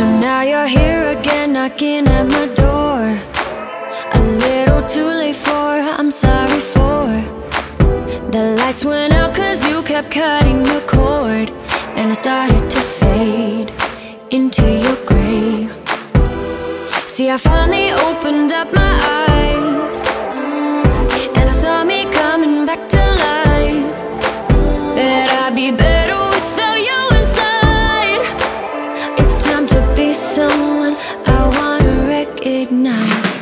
So now you're here again, knocking at my door. A little too late for, I'm sorry for. The lights went out cause you kept cutting the cord. And I started to fade into your gray. See, I finally opened up my eyes. And I saw me coming back to life. That I'd be better recognize.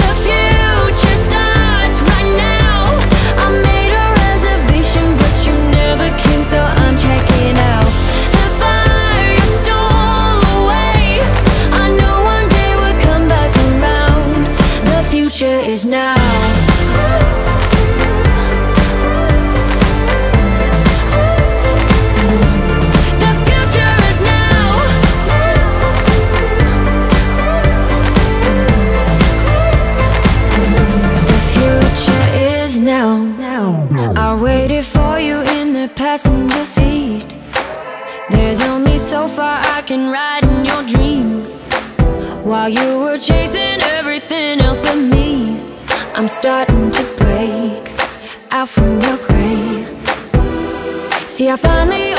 The future starts right now. I made a reservation, but you never came, so I'm checking out. The fire stole away. I know one day we'll come back around. The future is now. Now. I waited for you in the passenger seat. There's only so far I can ride in your dreams. While you were chasing everything else but me, I'm starting to break out from your grave. See, I finally